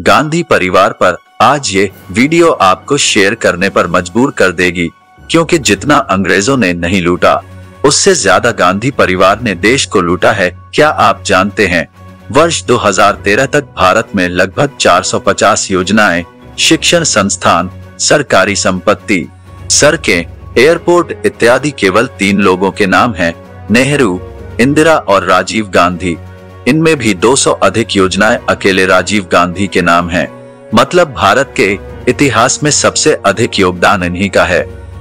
गांधी परिवार पर आज ये वीडियो आपको शेयर करने पर मजबूर कर देगी, क्योंकि जितना अंग्रेज़ों ने नहीं लूटा, उससे ज़्यादा गांधी परिवार ने देश को लूटा है, क्या आप जानते हैं? वर्ष 2013 तक भारत में लगभग 450 योजनाएँ, शिक्षण संस्थान, सरकारी संपत्ति, सड़कें, एयरपोर्ट इत्यादि केवल तीन लोगों के नाम हैं, नेहरू, इंदिरा और राजीव गांधी। इनमें भी 200 अधिक योजनाएँ अकेले राजीव गांधी के नाम हैं। मतलब भारत के इतिहास में सबसे अधिक योगदान इन्हीं का है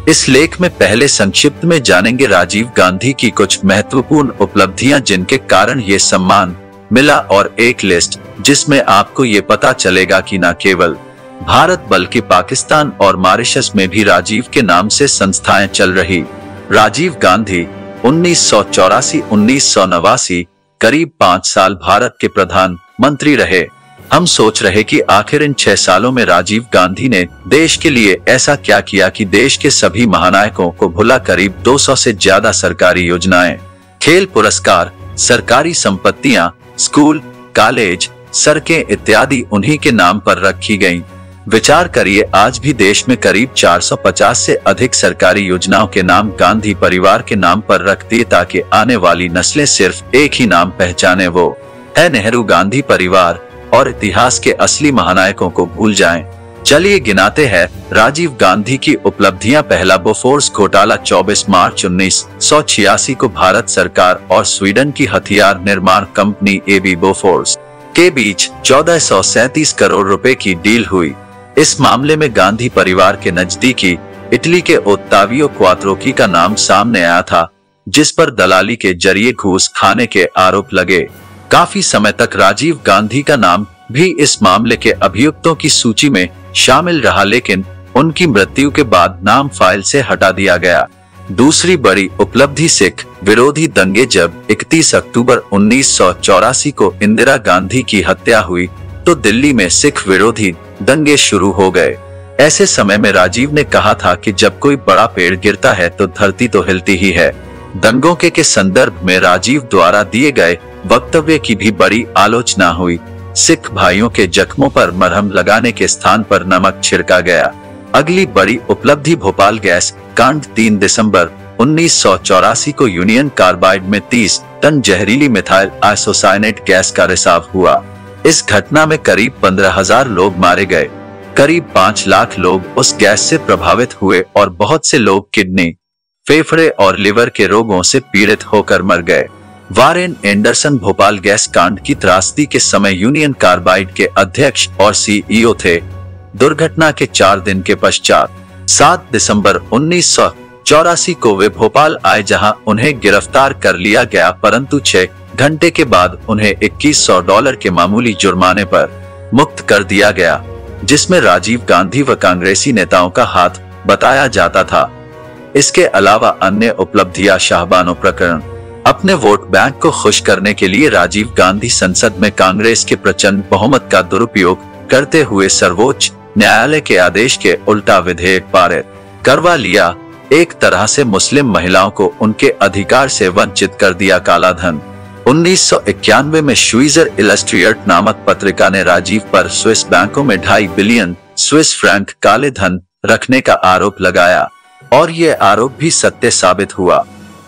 इस लेख में पहले संक्षिप्त में जानेंगे राजीव गांधी की कुछ महत्वपूर्ण उपलब्धियाँ जिनके कारण ये सम्मान मिला और एक लिस्ट, जिसमें आपको ये पता चलेगा कि न केवल भारत बल्कि पाकिस्तान और मॉरिशस में भी राजीव के नाम से संस्थाएँ चल रही राजीव गांधी उन्नीस सौ चौरासी उन्नीस सौ नवासी करीब पाँच साल भारत के प्रधान मंत्री रहे। हम सोच रहे कि आखिर इन छह सालों में राजीव गांधी ने देश के लिए ऐसा क्या किया कि देश के सभी महानायकों को भुला करीब 200 से ज़्यादा सरकारी योजनाएँ, खेल पुरस्कार, सरकारी संपत्तियाँ, स्कूल, कॉलेज, सड़कें इत्यादि उन्हीं के नाम पर रखी गई विचार करिए, आज भी देश में करीब 450 से अधिक सरकारी योजनाओं के नाम गांधी परिवार के नाम पर रख दिए ताकि आने वाली नस्लें सिर्फ़ एक ही नाम पहचाने वो। है नेहरू गांधी परिवार और इतिहास के असली महानायकों को भूल जाएँ। चलिए गिनाते हैं, राजीव गांधी की उपलब्धियाँ। पहला बोफोर्स घोटाला 24 मार्च उन्नीस सौ छियासी को भारत सरकार और स्वीडन की हथियार निर्माण कंपनी एबी बोफोर्स के बीच चौदह करोड़ रुपए की डील हुई। इस मामले में गांधी परिवार के नजदीकी इटली के ओत्तावियो क्वात्रोकी का नाम सामने आया था, जिस पर दलाली के ज़रिए घूस खाने के आरोप लगे। काफ़ी समय तक राजीव गांधी का नाम भी इस मामले के अभियुक्तों की सूची में शामिल रहा, लेकिन उनकी मृत्यु के बाद नाम फ़ाइल से हटा दिया गया। दूसरी बड़ी उपलब्धि सिख विरोधी दंगे जब 31 अक्टूबर उन्नीस सौ चौरासी को इंदिरा गांधी की हत्या हुई तो दिल्ली में सिख विरोधी दंगे शुरू हो गए। ऐसे समय में राजीव ने कहा था कि जब कोई बड़ा पेड़ गिरता है तो धरती तो हिलती ही है। दंगों के, के संदर्भ में राजीव द्वारा दिए गए वक्तव्य की भी बड़ी आलोचना हुई। सिख भाइयों के जख्मों पर मरहम लगाने के स्थान पर नमक छिड़का गया। अगली बड़ी उपलब्धि भोपाल गैस कांड 3 दिसंबर उन्नीस सौ चौरासी को यूनियन कार्बाइड में 30 टन जहरीली मिथाइल आइसोसाइनेट गैस का रिसाव हुआ। इस घटना में करीब पंद्रह हज़ार लोग मारे गए। करीब पाँच लाख लोग उस गैस से प्रभावित हुए और बहुत से लोग किडनी, फेफड़े और लिवर के रोगों से पीड़ित होकर मर गए। वारेन एंडरसन भोपाल गैस कांड की त्रासदी के समय यूनियन कार्बाइड के अध्यक्ष और सीईओ थे। दुर्घटना के चार दिन के पश्चात, सात दिसंबर उन्नीस को वे भोपाल आए जहाँ उन्हें गिरफ़्तार कर लिया गया, परंतु छह घंटे के बाद उन्हें 2100 डॉलर के मामूली जुर्माने पर मुक्त कर दिया गया, जिसमें राजीव गांधी व कांग्रेसी नेताओं का हाथ बताया जाता था। इसके अलावा अन्य उपलब्धियाँ शाहबानो प्रकरण, अपने वोट बैंक को खुश करने के लिए राजीव गांधी संसद में कांग्रेस के प्रचंड बहुमत का दुरुपयोग करते हुए सर्वोच्च न्यायालय के आदेश के उल्टा विधेयक पारित करवा लिया। एक तरह से मुस्लिम महिलाओं को उनके अधिकार से वंचित कर दिया काला धन। उन्नीस सौ इक्यानवे में शुइजर इलस्ट्रियट नामक पत्रिका ने राजीव पर स्विस बैंकों में ढाई बिलियन स्विस फ्रैंक काले धन रखने का आरोप लगाया, और ये आरोप भी सत्य साबित हुआ।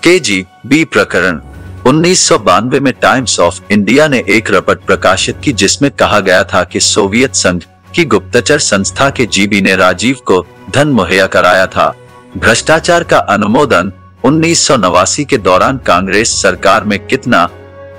के जी बी प्रकरण, उन्नीस सौ बानवे में टाइम्स ऑफ़ इंडिया ने एक रपट प्रकाशित की जिसमें कहा गया था कि सोवियत संघ की गुप्तचर संस्था के जीबी ने राजीव को धन मुहैया कराया था। भ्रष्टाचार का अनुमोदन उन्नीस सौ नवासी के दौरान कांग्रेस सरकार में कितना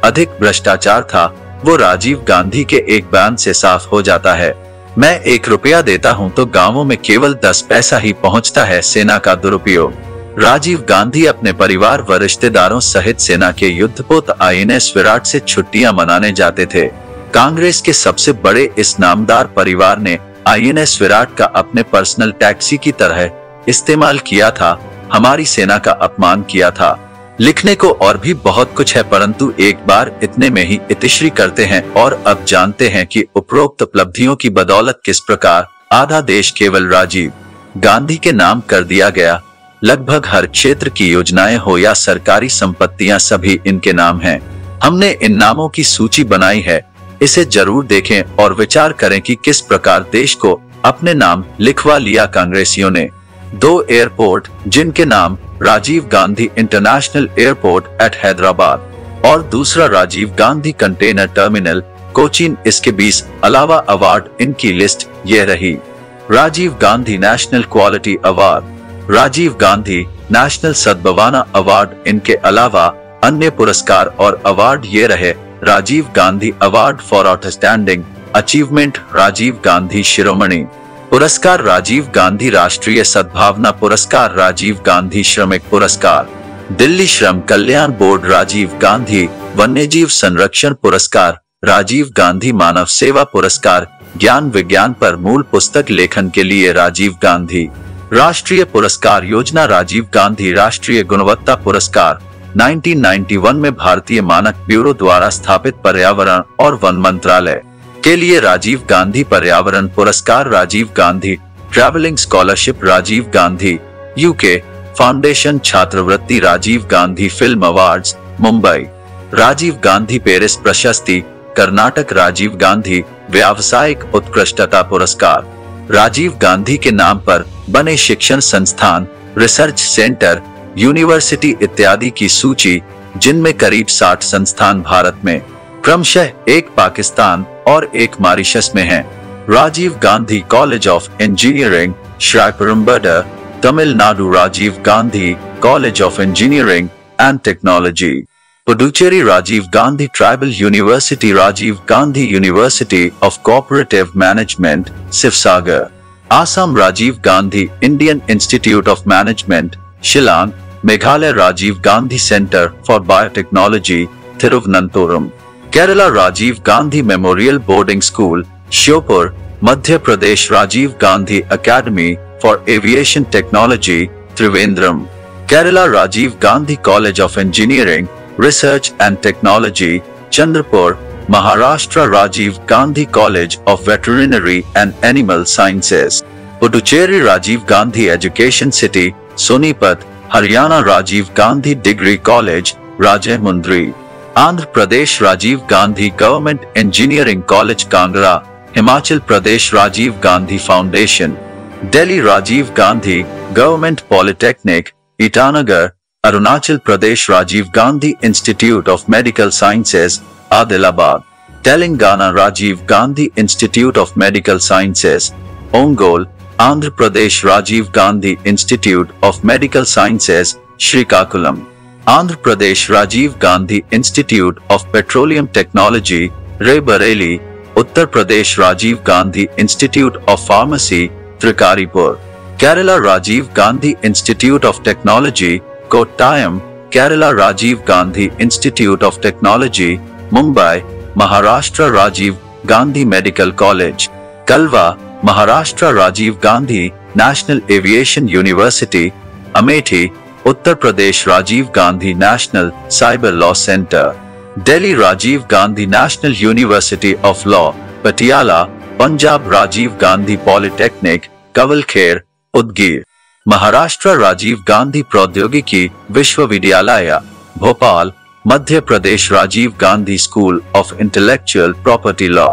अधिक भ्रष्टाचार था, वो राजीव गांधी के एक बयान से साफ़ हो जाता है। मैं एक रुपया देता हूँ तो गाँवों में केवल दस पैसा ही पहुँचता है सेना का दुरुपयोग। राजीव गांधी अपने परिवार व रिश्तेदारों सहित सेना के युद्धपोत आई विराट से छुट्टियाँ मनाने जाते थे। कांग्रेस के सबसे बड़े इस नामदार परिवार ने आईएनएस विराट का अपने पर्सनल टैक्सी की तरह इस्तेमाल किया था, हमारी सेना का अपमान किया था। लिखने को और भी बहुत कुछ है, परंतु एक बार इतने में ही इतिश्री करते हैं और अब जानते हैं कि उपरोक्त उपलब्धियों की बदौलत किस प्रकार आधा देश केवल राजीव गांधी के नाम कर दिया गया। लगभग हर क्षेत्र की योजनाएँ हो या सरकारी संपत्तियाँ सभी इनके नाम हैं। हमने इन नामों की सूची बनाई है। इसे ज़रूर देखें और विचार करें कि किस प्रकार देश को अपने नाम लिखवा लिया कांग्रेसियों ने। दो एयरपोर्ट जिनके नाम Rajiv Gandhi international airport at Hyderabad और दूसरा राजीव गांधी कंटेनर टर्मिनल कोचिन, इसके बीच अलावा अवार्ड, इनकी लिस्ट ये रही। Rajiv Gandhi national quality award, Rajiv Gandhi national Sadbhavana award, इनके अलावा अन्य पुरस्कार और अवार्ड ये रहे। Rajiv Gandhi award for outstanding achievement, Rajiv Gandhi Shiromani. पुरस्कार राजीव गांधी राष्ट्रीय सद्भावना पुरस्कार, राजीव गांधी श्रमिक पुरस्कार, दिल्ली श्रम कल्याण बोर्ड राजीव गांधी वन्यजीव संरक्षण पुरस्कार, राजीव गांधी मानव सेवा पुरस्कार, ज्ञान विज्ञान पर मूल पुस्तक लेखन के लिए राजीव गांधी, राष्ट्रीय पुरस्कार योजना, राजीव गांधी राष्ट्रीय गुणवत्ता पुरस्कार 1991 में भारतीय मानक ब्यूरो द्वारा स्थापित पर्यावरण और वन मंत्रालय। के लिए राजीव गांधी पर्यावरण पुरस्कार, Rajiv Gandhi travelling scholarship Rajiv Gandhi UK foundation छात्रवृत्ति, Rajiv Gandhi film awards Mumbai Rajiv Gandhi Paris प्रशस्ति, कर्नाटक राजीव गांधी व्यावसायिक उत्कृष्टता पुरस्कार। राजीव गांधी के नाम पर बने शिक्षण संस्थान रिसर्च सेंटर यूनिवर्सिटी इत्यादि की सूची, जिनमें करीब 60 संस्थान भारत में क्रमशः एक पाकिस्तान और एक मॉरिशस में है। Rajiv Gandhi college of engineering Sriperumbudur Tamil Nadu Rajiv Gandhi college of engineering and technology. Puducherry Rajiv Gandhi tribal university, Rajiv Gandhi university of cooperative management Sivasagar Assam Rajiv Gandhi Indian institute of management, Shillong, Meghalaya Rajiv Gandhi centre for biotechnology Thiruvananthapuram Kerala Rajiv Gandhi memorial boarding school Sheopur Madhya Pradesh Rajiv Gandhi academy for aviation technology Trivandrum Kerala Rajiv Gandhi college of engineering research and technology Chandrapur Maharashtra Rajiv Gandhi college of veterinary and animal sciences Puducherry Rajiv Gandhi education city Sonipat Haryana Rajiv Gandhi degree college Rajahmundry Andhra Pradesh Rajiv Gandhi government engineering college Kangra, Himachal Pradesh Rajiv Gandhi foundation, Delhi Rajiv Gandhi government polytechnic, Itanagar, Arunachal Pradesh Rajiv Gandhi institute of medical sciences Adilabad, Telangana Rajiv Gandhi institute of medical sciences Ongole, Andhra Pradesh Rajiv Gandhi institute of medical sciences Srikakulam. Andhra Pradesh Rajiv Gandhi institute of petroleum technology Raebareli Uttar Pradesh Rajiv Gandhi institute of pharmacy Trikaripur Kerala Rajiv Gandhi institute of technology Kottayam Kerala Rajiv Gandhi institute of technology Mumbai Maharashtra Rajiv Gandhi medical college Kalwa Maharashtra Rajiv Gandhi national aviation university Amethi Uttar Pradesh Rajiv Gandhi national cyber law centre Delhi Rajiv Gandhi national university of law Patiala Punjab Rajiv Gandhi polytechnic Kavalkher Udgir Maharashtra Rajiv Gandhi Proudyogiki Vishwavidyalaya Bhopal Madhya Pradesh Rajiv Gandhi school of intellectual property law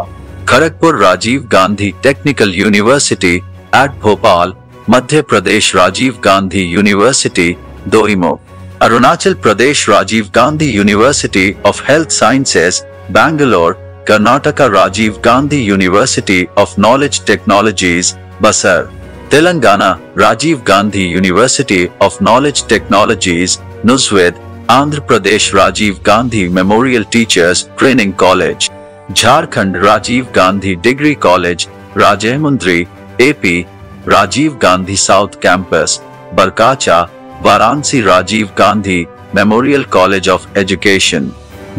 Kharagpur Rajiv Gandhi technical university at Bhopal Madhya Pradesh Rajiv Gandhi university Doimukh Arunachal Pradesh Rajiv Gandhi university of health sciences Bangalore Karnataka Rajiv Gandhi university of knowledge technologies Basar Telangana Rajiv Gandhi university of knowledge technologies Nuzvid Andhra Pradesh Rajiv Gandhi memorial teachers training college Jharkhand Rajiv Gandhi degree college Rajahmundry AP Rajiv Gandhi south campus Barkachha Varanasi Rajiv Gandhi memorial college of education,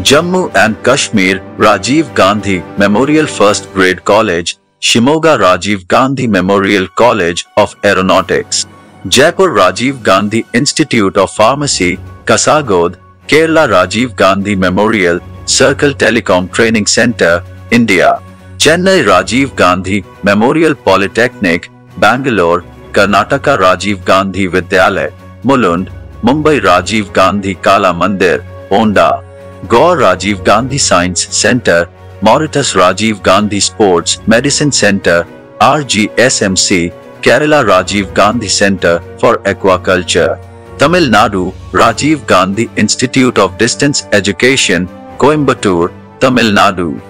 Jammu and Kashmir Rajiv Gandhi memorial first grade college, Shimoga Rajiv Gandhi memorial college of aeronautics, Jaipur Rajiv Gandhi institute of pharmacy, Kasaragod, Kerala Rajiv Gandhi memorial circle telecom training centre, India, Chennai Rajiv Gandhi memorial polytechnic, Bangalore, Karnataka Rajiv Gandhi Vidyalaya. Mulund, Mumbai Rajiv Gandhi Kala Mandir, Ponda, Goa, Rajiv Gandhi Science Center, Mauritius Rajiv Gandhi Sports Medicine Center, RGSMC, Kerala Rajiv Gandhi Center for Aquaculture, Tamil Nadu Rajiv Gandhi Institute of Distance Education, Coimbatore, Tamil Nadu.